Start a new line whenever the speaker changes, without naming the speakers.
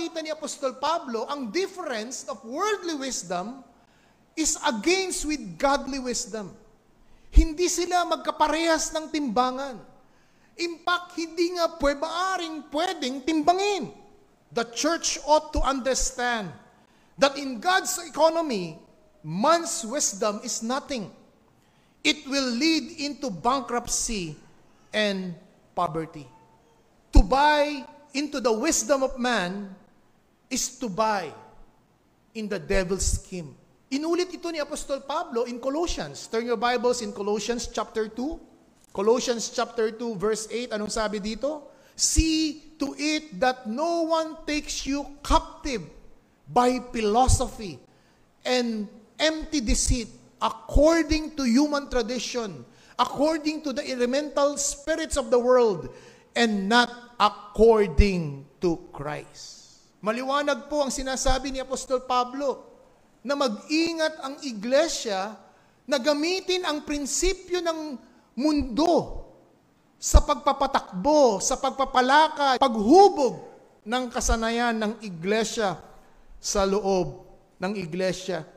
makita ni Apostol Pablo, ang difference of worldly wisdom is against with godly wisdom. Hindi sila magkaparehas ng timbangan. In fact, hindi nga pwebaaring pwedeng timbangin. The church ought to understand that in God's economy, man's wisdom is nothing. It will lead into bankruptcy and poverty. To buy into the wisdom of man is to buy in the devil's scheme. Inulit ito ni Apostol Pablo in Colossians. Turn your Bibles in Colossians chapter 2. Colossians chapter 2 verse 8. Anong sabi dito? See to it that no one takes you captive by philosophy and empty deceit according to human tradition, according to the elemental spirits of the world, and not according to Christ. Maliwanag po ang sinasabi ni Apostol Pablo na mag-ingat ang iglesia na gamitin ang prinsipyo ng mundo sa pagpapatakbo, sa pagpapalakad, paghubog ng kasanayan ng iglesia sa loob ng iglesia